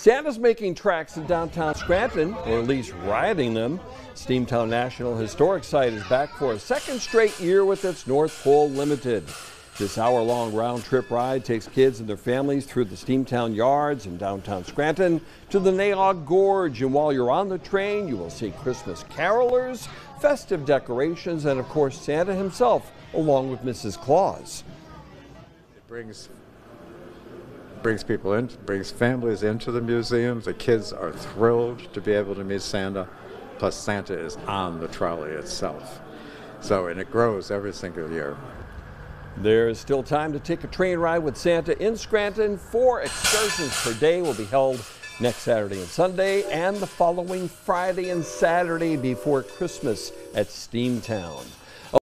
Santa's making tracks in downtown Scranton, or at least riding them. Steamtown National Historic Site is back for a second straight year with its North Pole Limited. This hour long round trip ride takes kids and their families through the Steamtown Yards in downtown Scranton to the Nay Aug Gorge. And while you're on the train, you will see Christmas carolers, festive decorations, and of course, Santa himself, along with Mrs. Claus. It brings brings people in, brings families into the museum. The kids are thrilled to be able to meet Santa. Plus, Santa is on the trolley itself. So, and it grows every single year. There is still time to take a train ride with Santa in Scranton. Four excursions per day will be held next Saturday and Sunday and the following Friday and Saturday before Christmas at Steamtown.